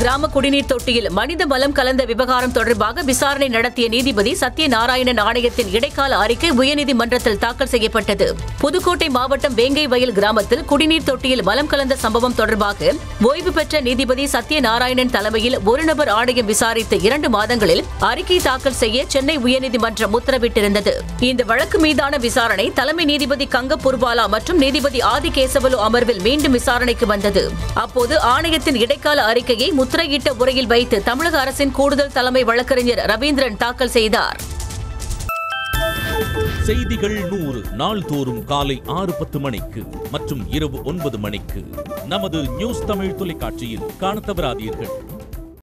கிராம குடிநீர் தொட்டியில் மனித பலம் கலந்த விவகாரம் தொடர்பாக விசாரணை நடத்திய நீதிபதி சத்யநாராயணன் ஆணையத்தின் இடைக்கால அறிக்கை உயர்நீதிமன்றத்தில் தாக்கல் செய்யப்பட்டது. புதுக்கோட்டை மாவட்டம் வேங்கை வயல் கிராமத்தில் குடிநீர் தொட்டியில் மலம் கலந்த சம்பவம் தொடர்பாக ஓய்வு பெற்ற நீதிபதி சத்யநாராயணன் தலைமையில் ஒரு நபர் ஆணையம் விசாரித்து இரண்டு மாதங்களில் அறிக்கை தாக்கல் செய்ய சென்னை உயர்நீதிமன்றம் உத்தரவிட்டிருந்தது. இந்த வழக்கு மீதான விசாரணை தலைமை நீதிபதி கங்க புர்வாலா மற்றும் நீதிபதி ஆதிகேசவலு அமர்வில் மீண்டும் விசாரணைக்கு வந்தது. அப்போது ஆணையத்தின் இடைக்கால அறிக்கையை முத்திரையிட்ட உரையில் வைத்து தமிழக அரசின் கூடுதல் தலைமை வழக்கறிஞர் ரவீந்திரன் தாக்கல் செய்தார். செய்திகள் நூறு. நாள்தோறும் காலை ஆறு பத்து மணிக்கு மற்றும் இரவு ஒன்பது மணிக்கு. நமது நியூஸ் தமிழ் தொலைக்காட்சியில் காண தவறாதீர்கள்.